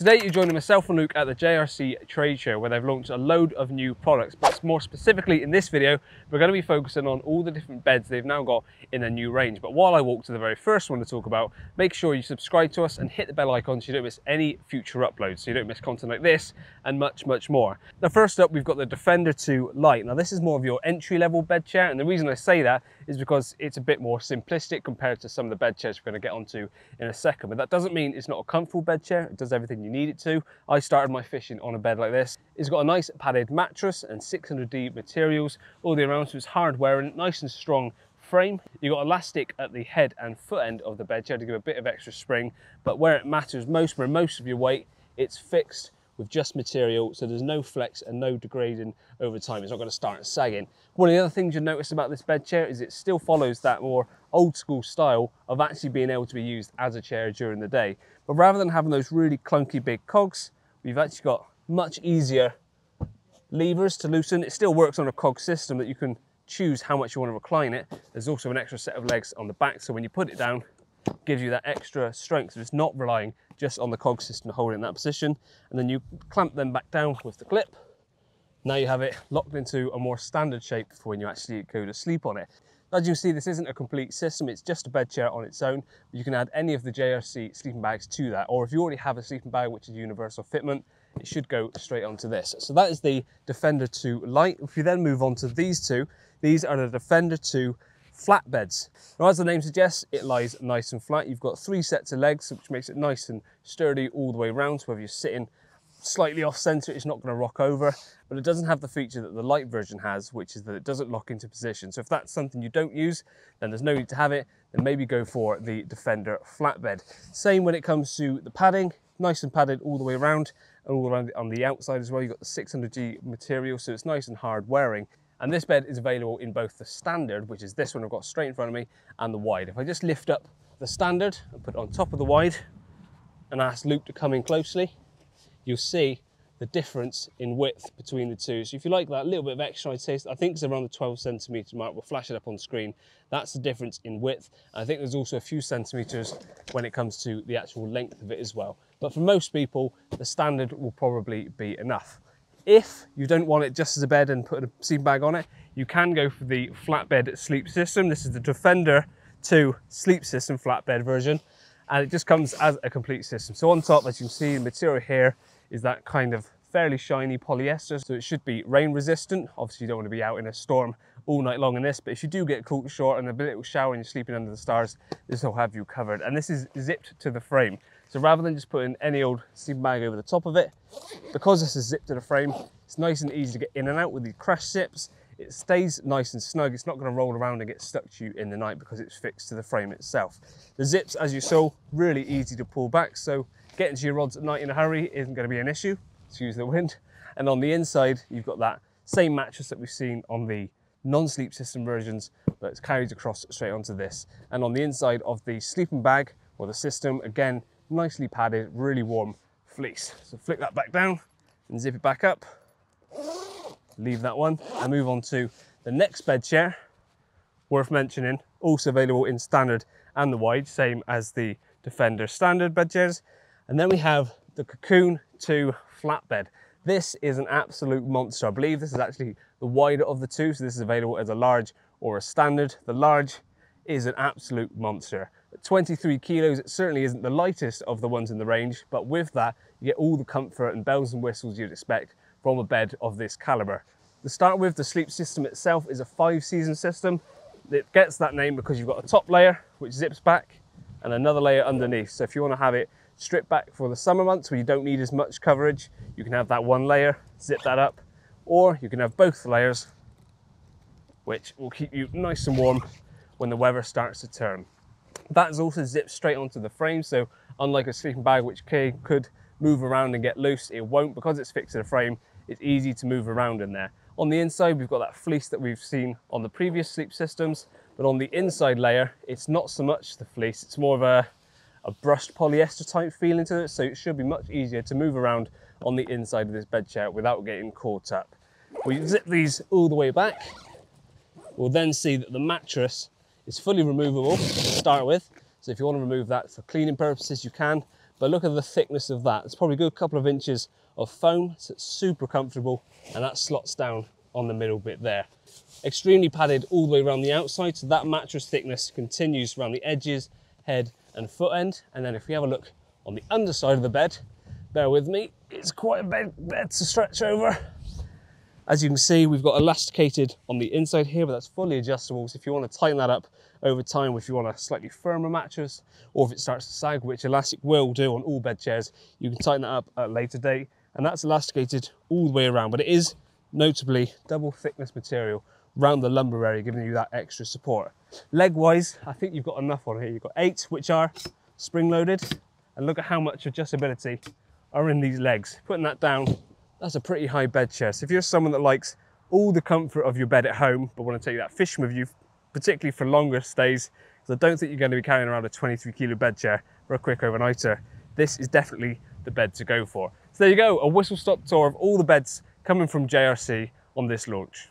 Today you're joining myself and Luke at the JRC trade show where they've launched a load of new products but more specifically in this video we're going to be focusing on all the different beds they've now got in their new range but while I walk to the very first one to talk about make sure you subscribe to us and hit the bell icon so you don't miss any future uploads so you don't miss content like this and much much more. Now first up we've got the Defender 2 Lite. Now this is more of your entry level bed chair and the reason I say that is because it's a bit more simplistic compared to some of the bed chairs we're going to get onto in a second but that doesn't mean it's not a comfortable bed chair it does everything you you need it to. I started my fishing on a bed like this. It's got a nice padded mattress and 600D materials all the around, so it's hard wearing, nice and strong frame. You've got elastic at the head and foot end of the bed chair to give a bit of extra spring, but where it matters most, where most of your weight, it's fixed with just material, so there's no flex and no degrading over time. It's not going to start sagging. One of the other things you'll notice about this bed chair is it still follows that more old school style of actually being able to be used as a chair during the day. But rather than having those really clunky big cogs, we've actually got much easier levers to loosen. It still works on a cog system that you can choose how much you want to recline it. There's also an extra set of legs on the back, so when you put it down, gives you that extra strength. So it's not relying just on the cog system to hold it in that position. And then you clamp them back down with the clip. Now you have it locked into a more standard shape for when you actually go to sleep on it. As you see, this isn't a complete system, it's just a bed chair on its own. You can add any of the JRC sleeping bags to that, or if you already have a sleeping bag, which is universal fitment, it should go straight onto this. So that is the Defender 2 Lite. If we then move on to these two, these are the Defender 2 flatbeds. Now, as the name suggests, it lies nice and flat. You've got three sets of legs, which makes it nice and sturdy all the way around. So whether you're sitting slightly off center, it's not going to rock over, but it doesn't have the feature that the Lite version has, which is that it doesn't lock into position. So if that's something you don't use, then there's no need to have it, then maybe go for the Defender flatbed. Same when it comes to the padding, nice and padded all the way around, and all around on the outside as well. You've got the 600D material, so it's nice and hard wearing. And this bed is available in both the standard, which is this one I've got straight in front of me, and the wide. If I just lift up the standard and put it on top of the wide, and ask Luke to come in closely, you'll see the difference in width between the two. So if you like that little bit of extra, I'd say, I think it's around the 12 centimeter mark. We'll flash it up on screen. That's the difference in width. I think there's also a few centimeters when it comes to the actual length of it as well. But for most people, the standard will probably be enough. If you don't want it just as a bed and put a sleeping bag on it, you can go for the flatbed sleep system. This is the Defender 2 sleep system flatbed version and it just comes as a complete system. So on top, as you can see, the material here is that kind of fairly shiny polyester, so it should be rain resistant. Obviously you don't want to be out in a storm all night long in this, but if you do get caught short and a little shower and you're sleeping under the stars, this will have you covered. And this is zipped to the frame. So rather than just putting any old sleeping bag over the top of it, because this is zipped to the frame, it's nice and easy to get in and out with the crash zips it stays nice and snug. It's not going to roll around and get stuck to you in the night because it's fixed to the frame itself. The zips, as you saw, really easy to pull back. So getting to your rods at night in a hurry isn't going to be an issue, excuse the wind. And on the inside, you've got that same mattress that we've seen on the non-sleep system versions, but it's carried across straight onto this. And on the inside of the sleeping bag or the system, again, nicely padded, really warm fleece. So flick that back down and zip it back up leave that one and move on to the next bed chair, worth mentioning, also available in standard and the wide, same as the Defender standard bed chairs. And then we have the Cocoon 2 flatbed. This is an absolute monster. I believe this is actually the wider of the two, so this is available as a large or a standard. The large is an absolute monster. At 23 kilos, it certainly isn't the lightest of the ones in the range, but with that, you get all the comfort and bells and whistles you'd expect from a bed of this caliber. To start with, the sleep system itself is a five season system. It gets that name because you've got a top layer which zips back and another layer underneath. So if you want to have it stripped back for the summer months where you don't need as much coverage, you can have that one layer, zip that up, or you can have both layers, which will keep you nice and warm when the weather starts to turn. That is also zipped straight onto the frame, so unlike a sleeping bag which could move around and get loose, it won't because it's fixed to the frame it's easy to move around in there. On the inside, we've got that fleece that we've seen on the previous sleep systems, but on the inside layer, it's not so much the fleece, it's more of a, a brushed polyester type feeling to it, so it should be much easier to move around on the inside of this bed chair without getting caught up. We zip these all the way back. We'll then see that the mattress is fully removable to start with. So if you want to remove that for cleaning purposes, you can, but look at the thickness of that. It's probably a good couple of inches of foam, so it's super comfortable, and that slots down on the middle bit there. Extremely padded all the way around the outside, so that mattress thickness continues around the edges, head, and foot end. And then if we have a look on the underside of the bed, bear with me, it's quite a bed, bed to stretch over. As you can see, we've got elasticated on the inside here, but that's fully adjustable. So if you want to tighten that up over time, if you want a slightly firmer mattress, or if it starts to sag, which elastic will do on all bed chairs, you can tighten that up at a later date. And that's elasticated all the way around, but it is notably double thickness material around the lumbar area, giving you that extra support. Leg wise, I think you've got enough on here. You've got eight, which are spring loaded, and look at how much adjustability are in these legs. Putting that down that's a pretty high bed chair. So if you're someone that likes all the comfort of your bed at home, but want to take that fishing with you, particularly for longer stays, because I don't think you're going to be carrying around a 23 kilo bed chair for a quick overnighter, this is definitely the bed to go for. So there you go, a whistle stop tour of all the beds coming from JRC on this launch.